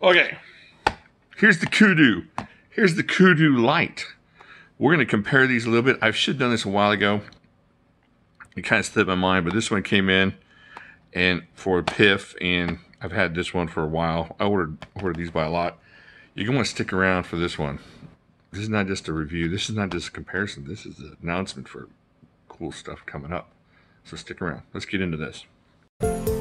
Okay, here's the Kudu. Here's the Kudu Lite. We're going to compare these a little bit. I should have done this a while ago. It kind of slipped my mind, but this one came in and for a PIF, and I've had this one for a while. I ordered ordered these by a lot. You're going to want to stick around for this one. This is not just a review. This is not just a comparison. This is an announcement for cool stuff coming up. So stick around. Let's get into this.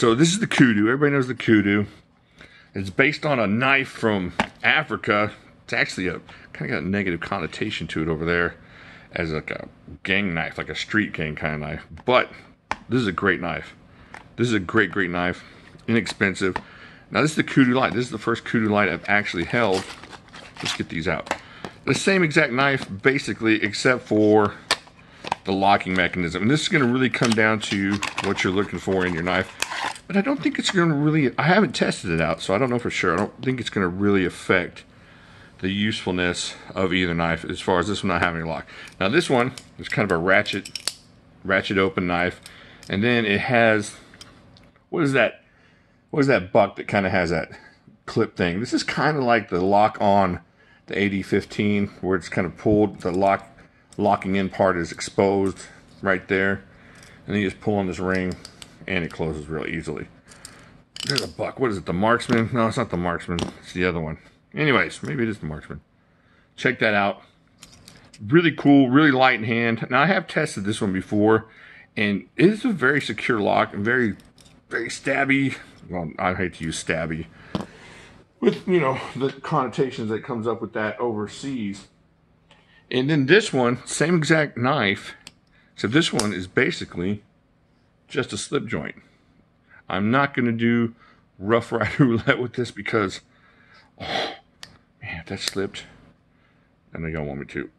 So this is the kudu. Everybody knows the kudu. It's based on a knife from Africa. It's actually a kind of got a negative connotation to it over there as like a gang knife, like a street gang kind of knife. But this is a great knife. This is a great, great knife. Inexpensive. Now this is the kudu lite. This is the first kudu lite I've actually held. Let's get these out. The same exact knife, basically, except for the locking mechanism. And this is going to really come down to what you're looking for in your knife. But I don't think it's going to really, I haven't tested it out, so I don't know for sure. I don't think it's going to really affect the usefulness of either knife as far as this one not having a lock. Now this one is kind of a ratchet, ratchet open knife. And then it has, what is that? What is that buck that kind of has that clip thing? This is kind of like the lock on the AD15 where it's kind of pulled, the lock locking in part is exposed right there. And then you just pull on this ring and it closes real easily. There's a buck. What is it? The marksman? No, it's not the marksman. It's the other one. Anyways, maybe it is the marksman. Check that out. Really cool, really light in hand. Now I have tested this one before and it is a very secure lock and very, very stabby. Well, I hate to use stabby. With, you know, the connotations that comes up with that overseas. And then this one, same exact knife, so this one is basically just a slip joint. I'm not going to do rough rider roulette with this because, oh, man, that slipped. And they don't want me to.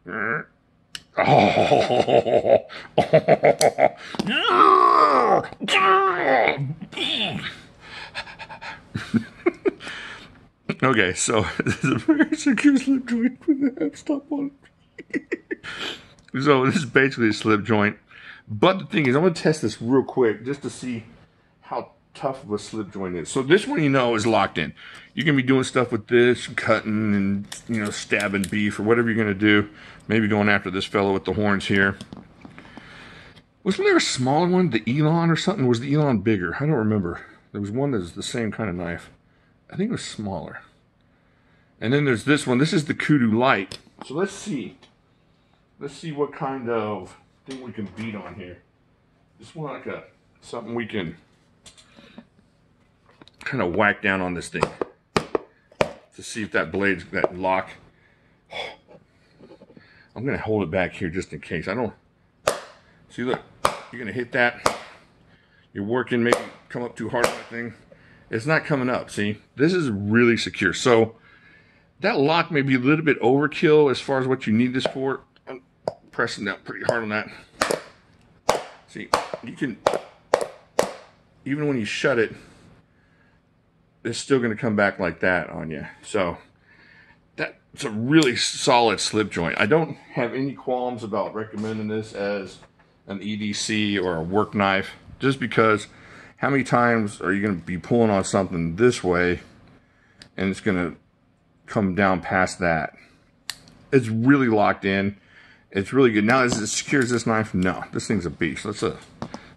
Oh, okay, so this is a very secure slip joint with a half stop on so this is basically a slip joint. But the thing is, I'm going to test this real quick just to see how tough of a slip joint is. So this one, you know, is locked in. You can be doing stuff with this, cutting and, you know, stabbing beef or whatever you're going to do. Maybe going after this fellow with the horns here. Wasn't there a smaller one, the Elon or something? Was the Elon bigger? I don't remember. There was one that was the same kind of knife. I think it was smaller. And then there's this one. This is the Kudu Lite. So let's see. Let's see what kind of thing we can beat on here. Just want like a something we can kind of whack down on this thing to see if that blade, that lock. I'm gonna hold it back here just in case. I don't see. Look, you're gonna hit that. You're working, maybe come up too hard on that thing. It's not coming up. See, this is really secure. So that lock may be a little bit overkill as far as what you need this for. Pressing down pretty hard on that. See, you can, even when you shut it, it's still going to come back like that on you. So that's a really solid slip joint. I don't have any qualms about recommending this as an EDC or a work knife, just because how many times are you going to be pulling on something this way and it's going to come down past that? It's really locked in. It's really good. Now, is it secure as this knife? No, this thing's a beast. Let's uh,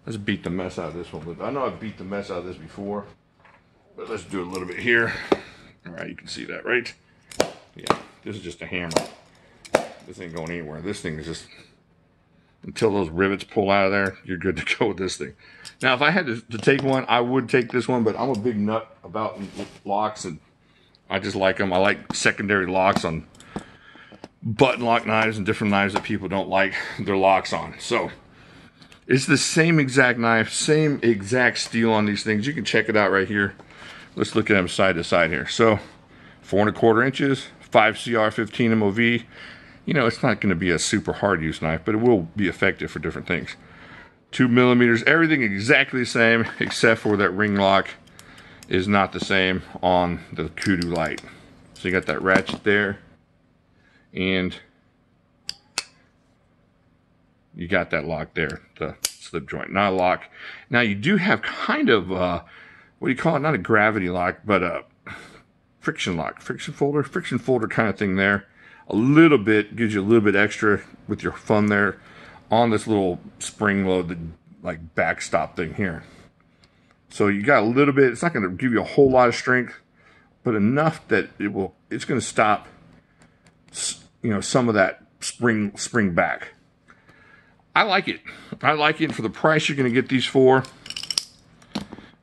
let's beat the mess out of this one. I know I've beat the mess out of this before. But let's do a little bit here. All right, you can see that, right? Yeah, this is just a hammer. This ain't going anywhere. This thing is just, until those rivets pull out of there, you're good to go with this thing. Now, if I had to, to take one, I would take this one, but I'm a big nut about locks, and I just like them. I like secondary locks on button lock knives and different knives that people don't like their locks on. So, it's the same exact knife, same exact steel on these things. You can check it out right here. Let's look at them side to side here. So four and a quarter inches, 5 CR 15 MOV. You know, it's not going to be a super hard use knife, but it will be effective for different things. Two millimeters, everything exactly the same, except for that ring lock is not the same on the Kudu Lite. So you got that ratchet there. And you got that lock there, the slip joint, not a lock. Now you do have kind of, uh, what do you call it? Not a gravity lock, but a friction lock, friction folder, friction folder kind of thing there. A little bit, gives you a little bit extra with your fun there on this little spring loaded like backstop thing here. So you got a little bit, it's not going to give you a whole lot of strength, but enough that it will, it's going to stop, you know, some of that spring, spring back. I like it. I like it for the price you're going to get these for.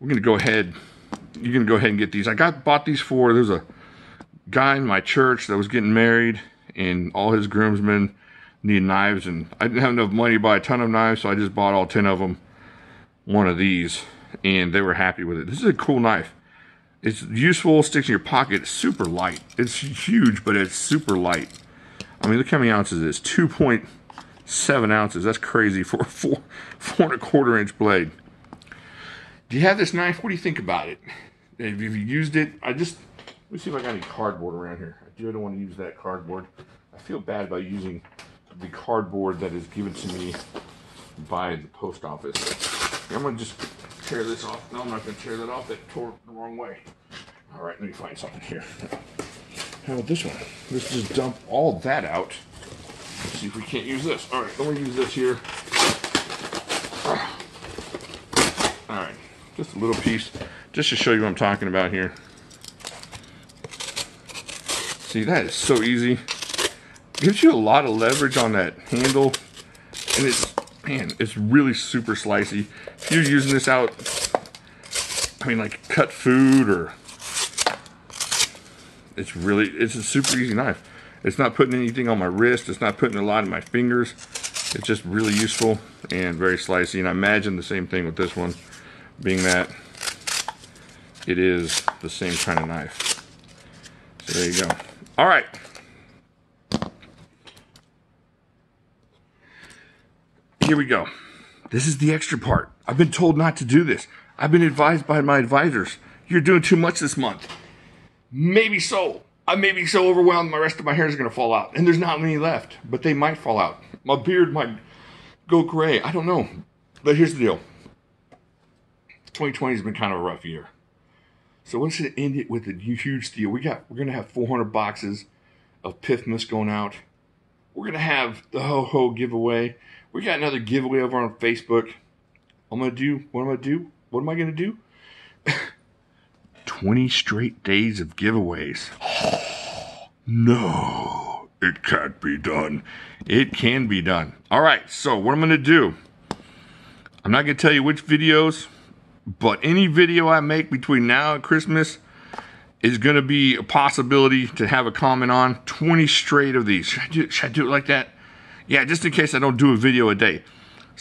We're going to go ahead. You're going to go ahead and get these. I got bought these for. There's a guy in my church that was getting married, and all his groomsmen need knives, and I didn't have enough money to buy a ton of knives, so I just bought all ten of them. One of these, and they were happy with it. This is a cool knife. It's useful, sticks in your pocket, super light. It's huge, but it's super light. I mean, look how many ounces it is. 2.7 ounces. That's crazy for a four, four and a quarter inch blade. Do you have this knife? What do you think about it? Have you used it? I just, let me see if I got any cardboard around here. I do I don't want to use that cardboard. I feel bad about using the cardboard that is given to me by the post office. I'm going to just tear this off. No, I'm not going to tear that off. That tore the wrong way. All right, let me find something here. How about this one? Let's just dump all that out. Let's see if we can't use this. All right, let me use this here. All right, just a little piece, just to show you what I'm talking about here. See, that is so easy. Gives you a lot of leverage on that handle, and it's, man, it's really super slicey. If you're using this out, I mean, like cut food or, it's really, it's a super easy knife. It's not putting anything on my wrist. It's not putting a lot in my fingers. It's just really useful and very slicey. And I imagine the same thing with this one, being that it is the same kind of knife. So there you go. All right. Here we go. This is the extra part. I've been told not to do this. I've been advised by my advisors. You're doing too much this month. Maybe so. I may be so overwhelmed my rest of my hair is going to fall out. And there's not many left, but they might fall out. My beard might go gray. I don't know. But here's the deal 2020 has been kind of a rough year. So let's end it with a huge deal. We got we're gonna have 400 boxes of Pifmas going out. We're gonna have the ho ho giveaway. We got another giveaway over on Facebook. I'm gonna do what am I do? What am I gonna do? 20 straight days of giveaways. no, it can't be done. It can be done. All right, so what I'm going to do, I'm not going to tell you which videos, but any video I make between now and Christmas is going to be a possibility to have a comment on 20 straight of these. Should I do, should I do it like that? Yeah, just in case I don't do a video a day.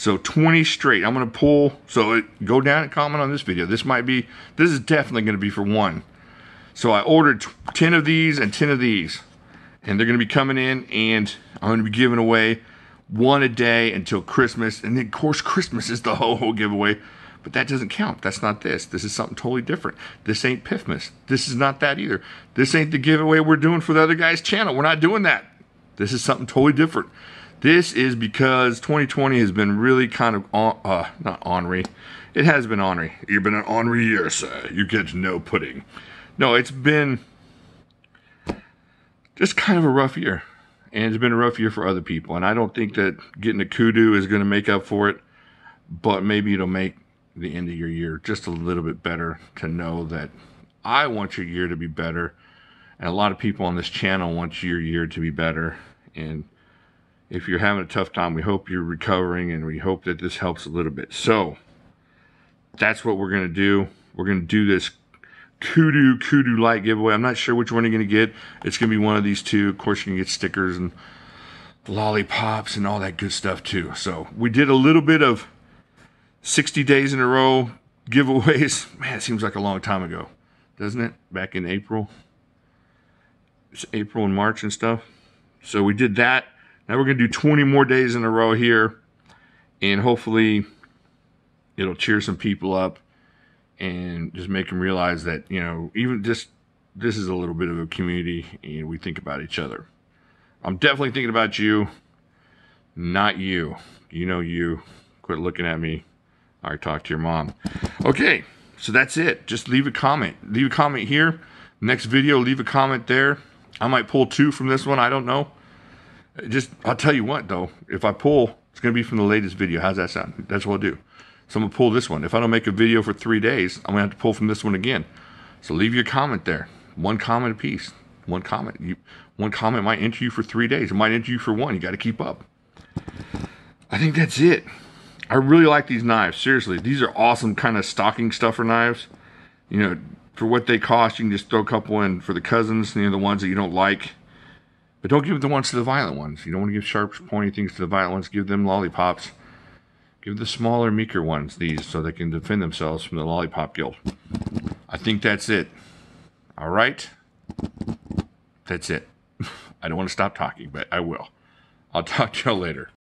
So 20 straight. I'm going to pull. So it, go down and comment on this video. This might be, this is definitely going to be for one. So I ordered 10 of these and 10 of these. And they're going to be coming in and I'm going to be giving away one a day until Christmas. And then, of course, Christmas is the ho-ho giveaway. But that doesn't count. That's not this. This is something totally different. This ain't Pifmas. This is not that either. This ain't the giveaway we're doing for the other guy's channel. We're not doing that. This is something totally different. This is because 2020 has been really kind of, on, uh, not ornery. It has been ornery. You've been an ornery year, sir. You get no pudding. No, it's been just kind of a rough year. And it's been a rough year for other people. And I don't think that getting a kudu is going to make up for it. But maybe it'll make the end of your year just a little bit better to know that I want your year to be better. And a lot of people on this channel want your year to be better. And if you're having a tough time, we hope you're recovering and we hope that this helps a little bit. So that's what we're going to do. We're going to do this Kudu Kudu Lite giveaway. I'm not sure which one you're going to get. It's going to be one of these two. Of course, you can get stickers and lollipops and all that good stuff too. So we did a little bit of 60 days in a row giveaways. Man, it seems like a long time ago, doesn't it? Back in April. It's April and March and stuff. So we did that. Now we're going to do 20 more days in a row here. And hopefully it'll cheer some people up and just make them realize that, you know, even just this is a little bit of a community and we think about each other. I'm definitely thinking about you, not you. You know you. Quit looking at me. I already talked to your mom. Okay, so that's it. Just leave a comment. Leave a comment here. Next video, leave a comment there. I might pull two from this one. I don't know. Just, I'll tell you what though. If I pull, it's going to be from the latest video. How's that sound? That's what I'll do. So I'm to pull this one. If I don't make a video for three days, I'm to have to pull from this one again. So leave your comment there. One comment a piece. One comment. You, one comment might enter you for three days. It might enter you for one. You got to keep up. I think that's it. I really like these knives. Seriously, these are awesome kind of stocking stuffer knives. You know, for what they cost, you can just throw a couple in for the cousins, you know, the ones that you don't like. But don't give the ones to the violent ones. You don't want to give sharp, pointy things to the violent ones. Give them lollipops. Give the smaller, meeker ones these so they can defend themselves from the lollipop guild. I think that's it. All right? That's it. I don't want to stop talking, but I will. I'll talk to y'all later.